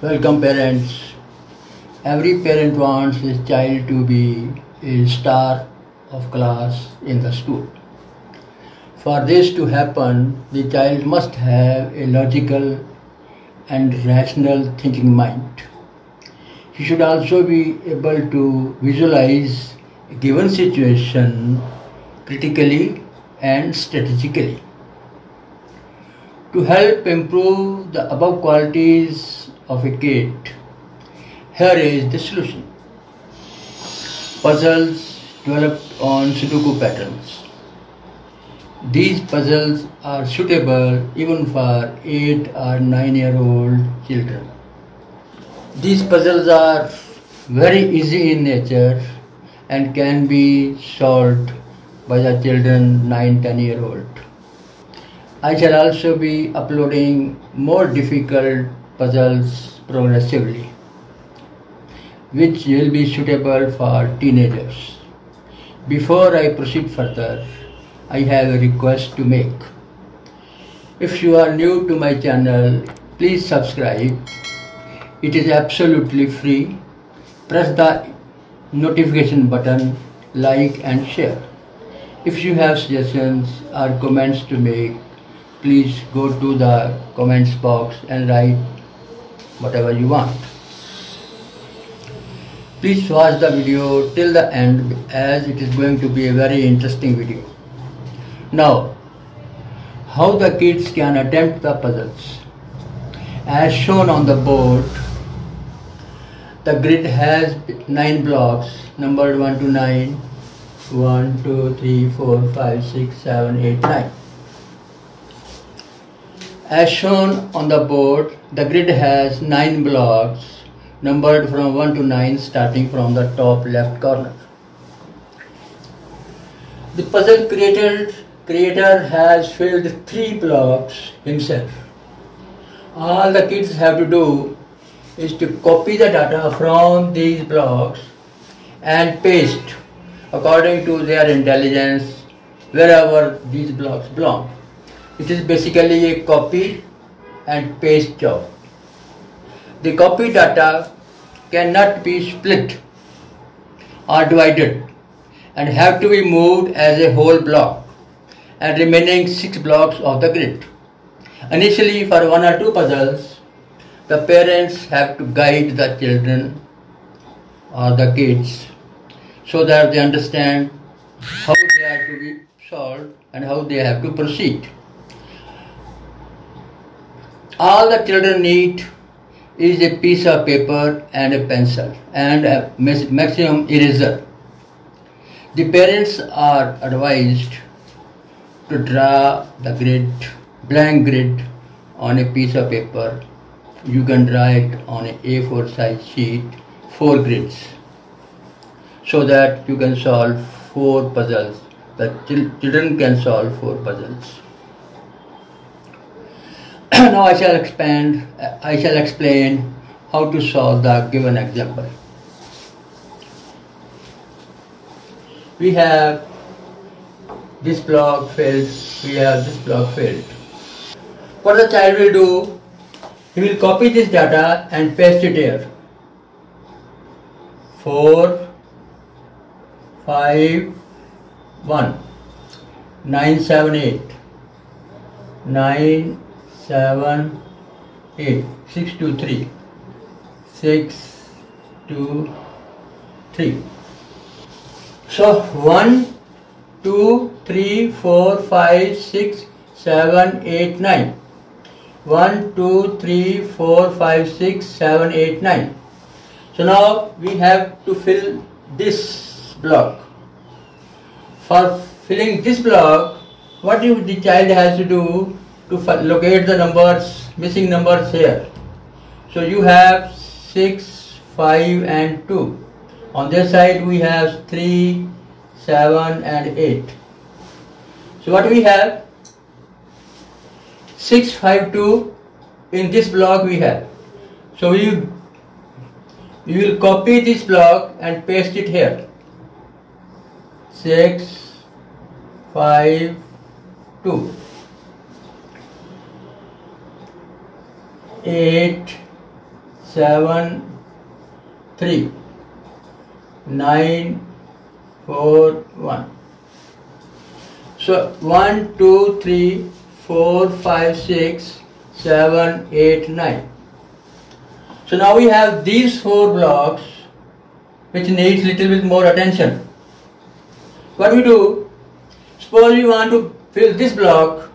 Welcome parents. Every parent wants his child to be a star of class in the school. For this to happen, the child must have a logical and rational thinking mind. He should also be able to visualize a given situation critically and strategically. To help improve the above qualities of a kid, here is the solution. Puzzles developed on Sudoku patterns. These puzzles are suitable even for 8 or 9 year old children. These puzzles are very easy in nature and can be solved by the children 9 10 year old. I shall also be uploading more difficult puzzles progressively, which will be suitable for teenagers. Before I proceed further, I have a request to make. If you are new to my channel, please subscribe. It is absolutely free. Press the notification button, like and share. If you have suggestions or comments to make, please go to the comments box and write whatever you want. Please watch the video till the end as it is going to be a very interesting video. Now, how the kids can attempt the puzzles. As shown on the board, the grid has 9 blocks numbered 1 to 9, 1, 2, 3, 4, 5, 6, 7, 8, 9. As shown on the board, the grid has 9 blocks numbered from 1 to 9 starting from the top left corner. The puzzle creator, creator has filled 3 blocks himself. All the kids have to do is to copy the data from these blocks and paste according to their intelligence wherever these blocks belong. It is basically a copy and paste job. The copy data cannot be split or divided and have to be moved as a whole block and remaining six blocks of the grid. Initially for one or two puzzles, the parents have to guide the children or the kids so that they understand how they are to be solved and how they have to proceed all the children need is a piece of paper and a pencil and a maximum eraser. The parents are advised to draw the grid, blank grid on a piece of paper. You can draw it on a A4 size sheet, four grids, so that you can solve four puzzles. The children can solve four puzzles. now I shall expand, I shall explain how to solve the given example. We have this block filled, we have this block filled. What the child will do, he will copy this data and paste it here. 4, 5, 1, 9, 7, 8, 9, seven eight six two three six two three so one two three four five six seven eight nine one two three four five six seven eight nine so now we have to fill this block for filling this block what if the child has to do to locate the numbers, missing numbers here. So you have 6, 5 and 2. On this side we have 3, 7 and 8. So what we have? 6, 5, 2 in this block we have. So you, you will copy this block and paste it here. 6, 5, 2. 8, seven, three, nine, four, one. So one, two, three, four, five, six, seven, eight, nine. So now we have these four blocks which needs little bit more attention. What we do? Suppose we want to fill this block.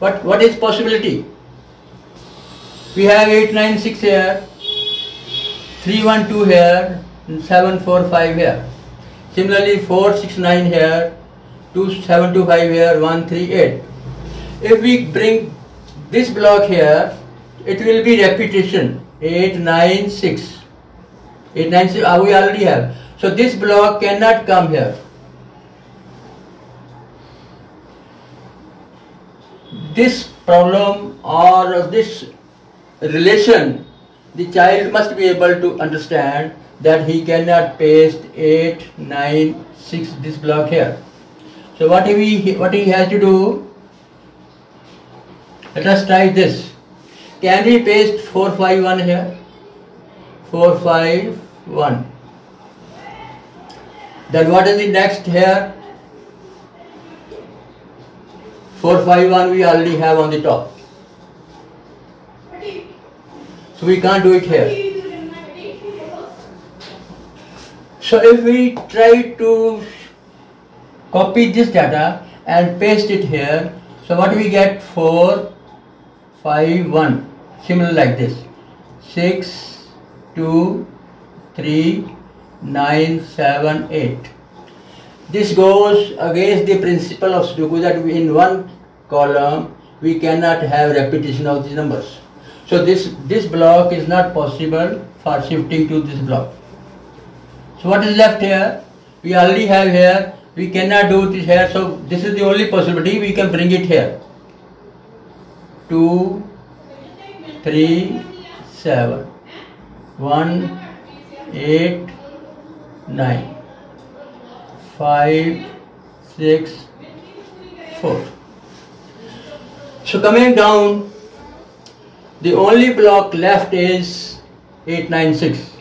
but what is possibility? We have 896 here, 312 here, 745 here. Similarly 469 here, 2725 here, 138. If we bring this block here, it will be repetition 896. 896 uh, we already have. So this block cannot come here. This problem or this relation, the child must be able to understand that he cannot paste 8, 9, 6 this block here. So what he, what he has to do, let us try this. Can we paste 451 here? 451. Then what is the next here? 451 we already have on the top. So we can't do it here. So if we try to copy this data and paste it here, so what we get 4, 5, 1, similar like this, 6, 2, 3, 9, 7, 8. This goes against the principle of Sudoku that in one column we cannot have repetition of these numbers. So this, this block is not possible for shifting to this block. So what is left here? We already have here, we cannot do this here, so this is the only possibility, we can bring it here. 2, 3, 7, 1, 8, 9, 5, 6, 4. So coming down the only block left is 896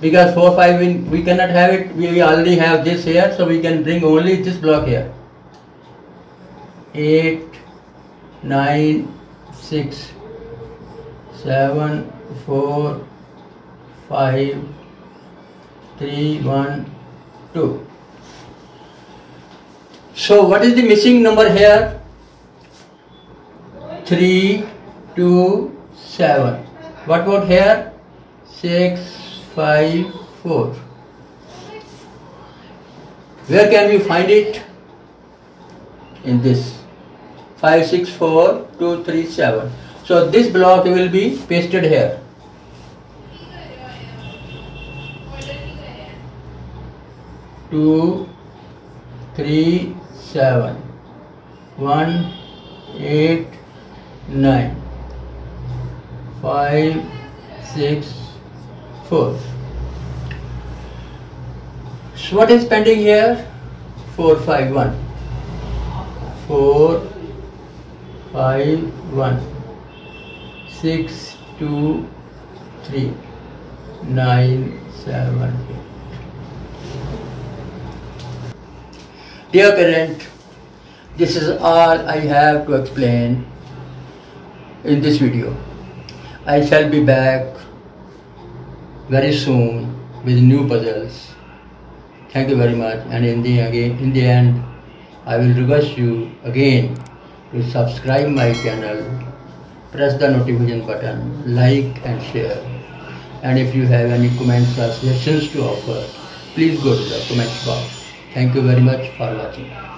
because 4 5 we, we cannot have it. We already have this here so we can bring only this block here. 8 9 6 7 4 5 3 1 2 so what is the missing number here? 3 two, seven. What about here? Six, five, four. Where can we find it? In this. Five, six, four, two, three, seven. So this block will be pasted here. Two, three, seven. One, eight, nine five, six, four. So what is pending here? Four, five, one. Four, five, one. Six, two, three, nine, seven, eight. Dear parent, this is all I have to explain in this video. I shall be back very soon with new puzzles. Thank you very much and in the, again, in the end I will request you again to subscribe my channel, press the notification button, like and share and if you have any comments or suggestions to offer please go to the comments box. Thank you very much for watching.